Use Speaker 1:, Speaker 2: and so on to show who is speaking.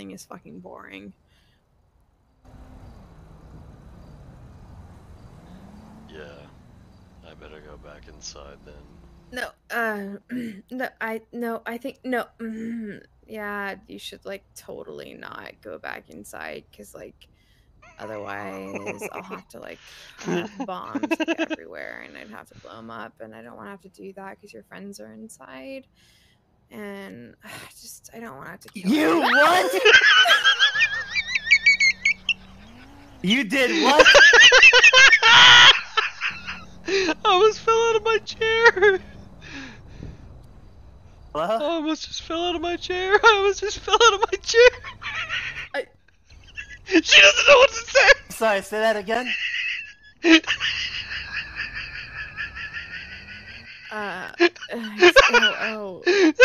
Speaker 1: thing is fucking boring.
Speaker 2: Yeah. I better go back inside then.
Speaker 1: No, uh, no, I no, I think no. mm, yeah, you should like totally not go back inside because like otherwise I'll have to like have bombs like, everywhere and I'd have to blow them up and I don't want to have to do that because your friends are inside and I just I don't want to to. Kill
Speaker 3: You
Speaker 1: them.
Speaker 3: what? you did what?
Speaker 2: I almost fell out of my chair.
Speaker 3: Hello?
Speaker 2: I almost just fell out of my chair. I almost just fell out of my chair.
Speaker 1: I-
Speaker 2: She doesn't know what to say.
Speaker 3: Sorry, say that again.
Speaker 1: Uh, uh, oh, oh.